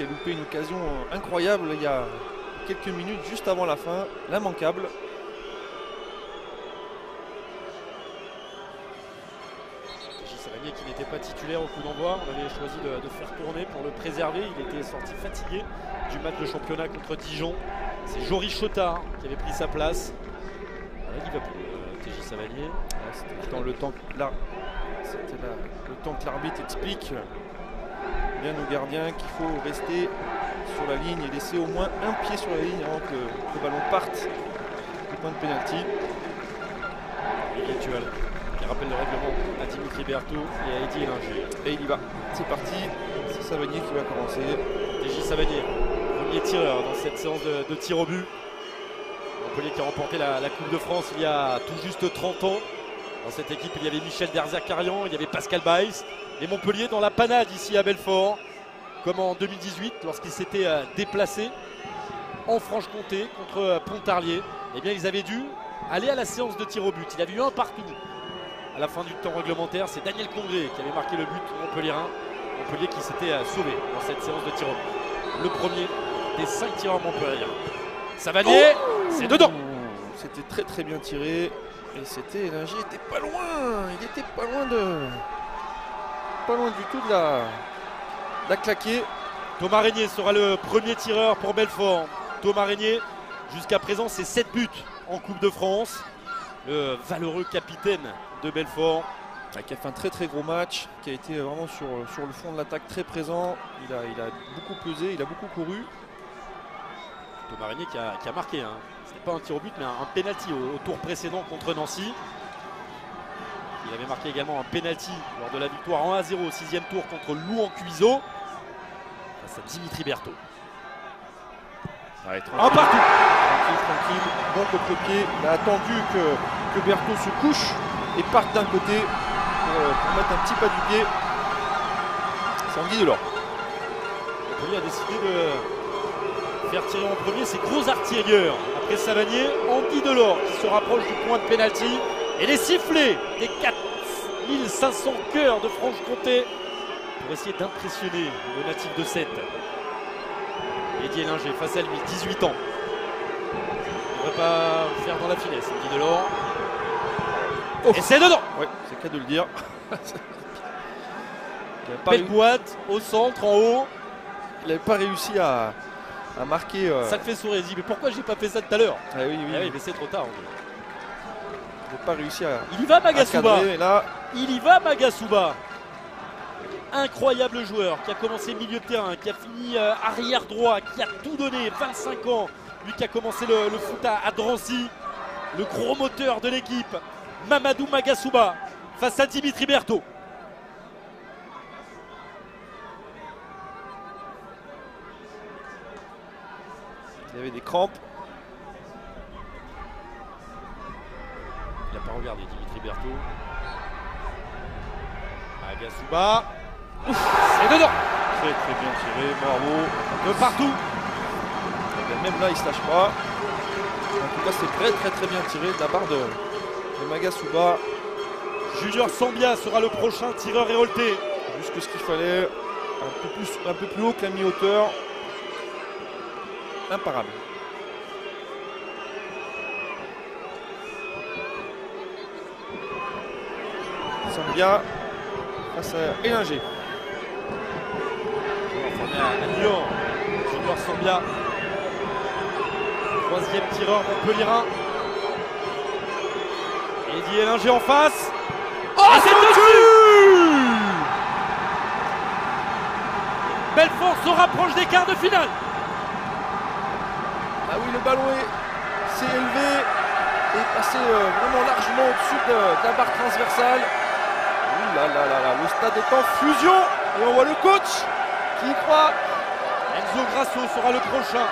qui a loupé une occasion euh, incroyable il y a quelques minutes juste avant la fin, l'immanquable. J. Savanier qui n'était pas titulaire au coup d'envoi. On avait choisi de, de faire tourner pour le préserver. Il était sorti fatigué du match de championnat contre Dijon. C'est Joris Chotard qui avait pris sa place. À Liverpool, euh, TJ Savanier. Ah, C'était le temps, le temps que la- c'était là, le temps que l'arbitre explique bien aux gardiens qu'il faut rester sur la ligne et laisser au moins un pied sur la ligne avant que le ballon parte du point de pénalty. Rituel rappelle le règlement à Dimitri Berthaud et à Eddie Ellinger. Et il y va. C'est parti. C'est Savanier qui va commencer. TJ Savanier, premier tireur dans cette séance de, de tir au but. Montpellier qui a remporté la, la Coupe de France il y a tout juste 30 ans. Dans cette équipe, il y avait Michel Derzakarian, il y avait Pascal Baïs. Et Montpellier dans la panade ici à Belfort, comme en 2018 lorsqu'ils s'étaient euh, déplacés en Franche-Comté contre euh, Pontarlier. Eh bien, ils avaient dû aller à la séance de tir au but. Il y avait eu un partout la fin du temps réglementaire. C'est Daniel Congré qui avait marqué le but montpellierin. Montpellier qui s'était euh, sauvé dans cette séance de tir. Le premier des cinq tireurs montpelliérains. Savanier, c'est dedans. C'était très très bien tiré. Et c'était. Linger était pas loin. Il était pas loin de. Pas loin du tout de la. de la claquer. Thomas Régnier sera le premier tireur pour Belfort. Thomas Régnier, jusqu'à présent, c'est 7 buts en Coupe de France. Le valeureux capitaine de Belfort. Ah, Qui a fait un très très gros match. Qui a été vraiment sur, sur le fond de l'attaque très présent. Il a, il a beaucoup pesé. Il a beaucoup couru. Thomas Régnier qui a, qui a marqué. Hein. C'était pas un tir au but, mais un, un penalty au, au tour précédent contre Nancy. Il avait marqué également un penalty lors de la victoire en 1-0 au sixième tour contre Louan Cuiseau. Face à Dimitri Berthaud. Partout Contre-pied. Il a attendu que, que Berthaud se couche et parte d'un côté pour, euh, mettre un petit pas du pied. C'est Anguille Delors. Montpellier a décidé de faire tirer en premier ses gros artilleurs. Après Savanier, Andy Delors qui se rapproche du point de pénalty. Et les sifflets des 4500 cœurs de Franche-Comté pour essayer d'impressionner le natif de 7. Eddie Ellinger face à lui, 18 ans. Il ne devrait pas faire dans la finesse, Andy Delors. Oh. Et c'est dedans Ouais, c'est cas de le dire. il n'avait pas, Belle boîte, au centre, en haut. il avait pas réussi à, à marquer. euh, Ça te fait sourire, dit, mais pourquoi j'ai pas fait ça tout à l'heure ah oui, oui, Ah oui, oui. mais c'est trop tard. Andy. Il n'a pas réussi à, Il y va Magasuba cadrer. Là, Il y va Magasuba Incroyable joueur qui a commencé milieu de terrain, qui a fini euh, arrière droit, qui a tout donné, 25 ans. Lui qui a commencé le, le foot à, à Drancy, le gros moteur de l'équipe. Mamadou Magasuba face à Dimitri Berthaud. il avait des crampes. Il n'a pas regardé Dimitri Berthaud. Magasuba. C'est dedans Très très bien tiré, bravo. De partout même là, il se lâche pas. En tout cas, c'est très très très bien tiré de la part de, de Magasuba. Junior Sambia sera le prochain tireur révolté. Juste ce qu'il fallait. Un peu plus, un peu plus haut que la mi-hauteur. Imparable. Sambia face à Lyon. Junior Sambia. Troisième tireur montpellierin. Eddie Ellinger en face. Oh, c'est dessus Belfort se rapproche des quarts de finale. Ah oui, le ballon est- s'est élevé et passé euh, vraiment largement au-dessus de, de la barre transversale. Ouh là là là là, le stade est en fusion et on voit le coach qui y croit. Enzo Grasso sera le prochain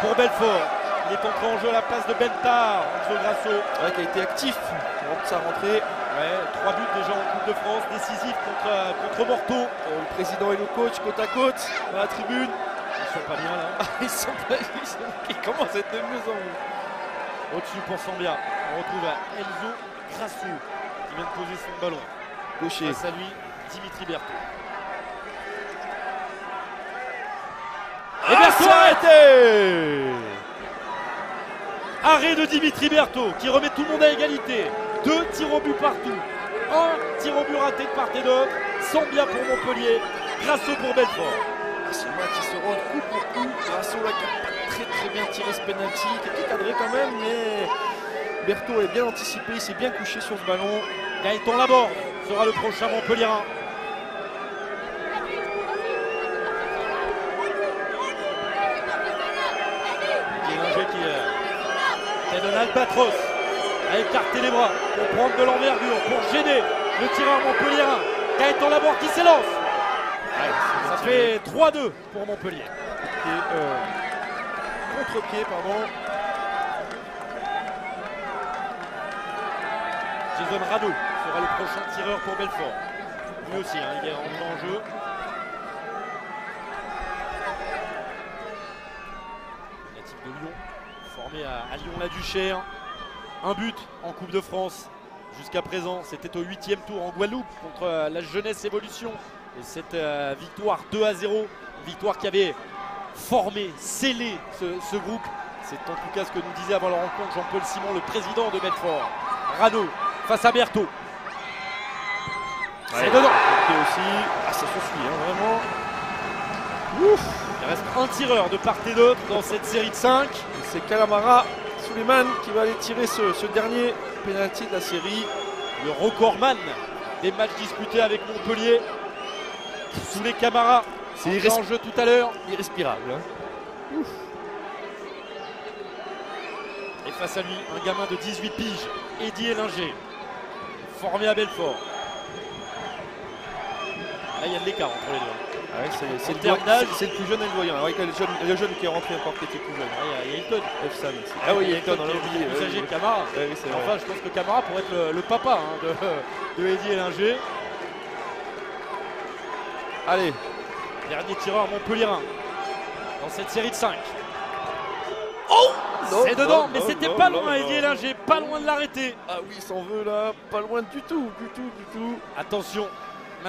pour Belfort. Il est entré en jeu à la place de Bentar. Enzo Grasso. Ouais, qui a été actif de sa rentrée. Ouais, trois buts déjà en Coupe de France, décisif contre, contre Morteau. Euh, le président et le coach côte à côte dans la tribune. Ils sont pas bien là. ils sont pas ils, commencent à être de mieux en mieux. Au-dessus pour Sambia. On retrouve Enzo Grasso qui vient de poser son ballon. Gaucher. Face à lui, Dimitri Berthaud. Et Ah, Berthaud c'est arrête arrêté Arrêt de Dimitri Berthaud qui remet tout le monde à égalité. Deux tirs au but partout. Un tir au but raté de part et d'autre. Sambia pour Montpellier. Grasso pour Belfort. Ah, match il se rend coup pour coup. Grasso là qui a pas très très bien tiré ce penalty, qui était cadré quand même, mais Berthaud est bien anticipé, il s'est bien couché sur ce ballon. Gaëtan Laborde sera le prochain Montpellierin. Guélinger qui euh, fait un albatros a écarté les bras pour prendre de l'envergure, pour gêner le tireur montpellierin. Gaëtan Laborde qui s'élance. Ça fait 3-2 pour Montpellier. Euh, contre-pied, pardon. Jason Rado sera le prochain tireur pour Belfort. Lui aussi, hein, il est en jeu. Natif de Lyon, formé à, à Lyon-la-Duchère. Un but en Coupe de France jusqu'à présent. C'était au huitième tour en Guadeloupe contre euh, la Jeunesse Évolution. Et cette euh, victoire 2 à 0, une victoire qui avait formé, scellé ce, ce groupe. C'est en tout cas ce que nous disait avant la rencontre Jean-Paul Simon, le président de Belfort. Rado face à Berthaud. C'est dedans. Pied aussi. Ah, ça se suit, hein, vraiment. Ouf Il reste un tireur de part et d'autre dans cette série de 5. C'est Calamara Suleiman qui va aller tirer ce, ce dernier penalty de la série. Le recordman des matchs disputés avec Montpellier. Sous les Camara. C'est en jeu tout à l'heure. irrespirable. hein. Et face à lui, un gamin de 18 piges, Eddie Ellinger, formé à Belfort. Là, il y a de l'écart entre les deux. Ah ouais, c'est, le, le plus jeune et le doyen. Alors, avec le jeune, le jeune qui est rentré encore qui était plus jeune. Ah, il y a- il y a Hilton. Efsan aussi. Ah oui, Hilton, on l'a oublié. âgé ouais. que Camara. Ouais, oui, c'est vrai. Enfin, je pense que Camara pourrait être le, le papa hein, de, de Eddie Ellinger. Allez, Dernier tireur montpellierin dans cette série de 5. Non, C'est dedans, non, mais c'était pas loin. Eddie Ellinger, pas loin de l'arrêter. Ah oui, il s'en veut là, pas loin du tout, du tout, du tout. Attention,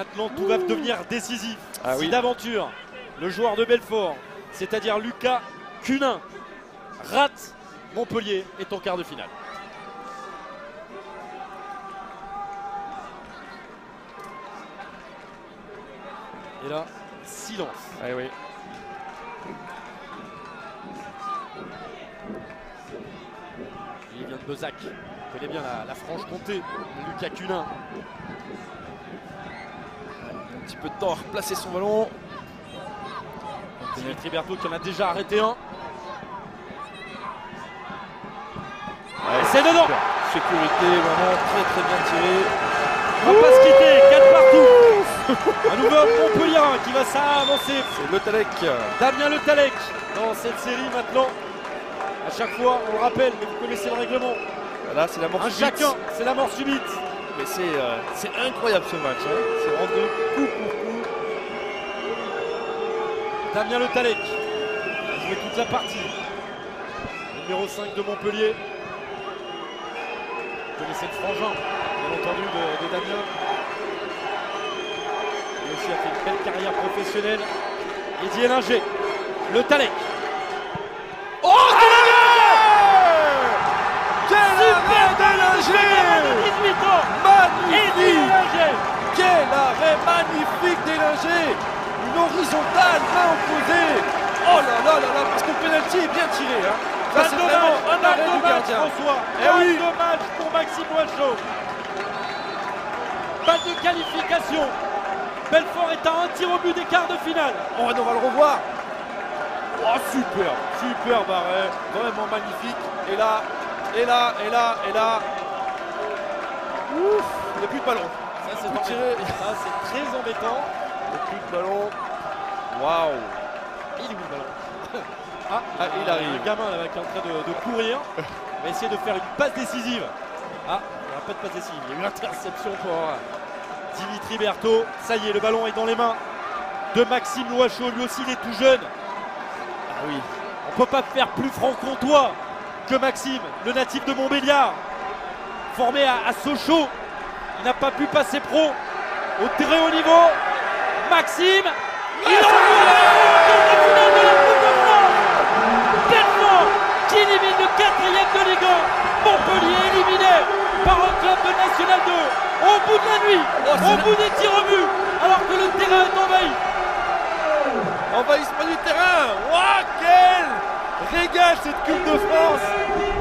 maintenant tout va devenir décisif. Ah si oui. d'aventure, le joueur de Belfort, c'est-à-dire Lucas Cunin, rate, Montpellier est en quart de finale. Et là, silence. Ah oui. Il vient de Bezac. Il connaît bien la, la Franche-Comté. Lucas Cunin. Un petit peu de temps à replacer son ballon. Berthaud qui en a déjà arrêté un. Ouais, C'est dedans. Sécurité, vraiment très très bien tiré. On va pas se quitter, 4 partout. Un nouveau Montpellierin qui va s'avancer. C'est Le Talec. Damien Le Talec dans cette série maintenant. À chaque fois, on le rappelle, mais vous connaissez le règlement. Là, c'est la mort Un subite. chacun, c'est la mort subite. Mais c'est euh, c'est incroyable ce match. hein. C'est rendu coup pour coup. Damien Le Talec a joué toute la partie. Numéro 5 de Montpellier. Vous connaissez le frangin, bien entendu, de, de Damien. Il aussi a fait une belle carrière professionnelle. Eddie Ellinger, Le Talec. Oh d'Ellinger 18 ans Eddie Quel arrêt magnifique d'Ellinger Une horizontale, main opposée Oh là là là là, parce que le penalty est bien tiré. Hein. Ça c'est vraiment un arrêt de du gardien. François. Eh oui. match pour Maxime Boischaud. Balle de qualification. Belfort est à un tir au but des quarts de finale. Oh, on va le revoir. Oh, super, super arrêt, vraiment magnifique. Et là, et là, et là, et là. Ouf, il n'y a plus de ballon. Ça, c'est Coup tiré. embêtant. Ça, c'est très embêtant. Il n'y a plus de ballon. Waouh. Il est où le ballon ah, Ah, il arrive. Un gamin là, qui est en train de, de courir. Il va essayer de faire une passe décisive. Ah, Il n'y a pas de passe décisive. Il y a eu l'interception pour Dimitri Berthaud. Ça y est, le ballon est dans les mains de Maxime Loiseau. Lui aussi, il est tout jeune. Ah oui. On ne peut pas faire plus franc-comtois que Maxime, le natif de Montbéliard, formé à, à Sochaux. Il n'a pas pu passer pro au très haut niveau. Maxime, il envoie la finale de la Coupe de France. Qui élimine le quatrième de Ligue 1. Montpellier éliminé par un club de National 2 au bout de la nuit, au bout des tirs au but, alors que le terrain est envahi. Envahissement du terrain Ouah, quel régal cette Coupe de France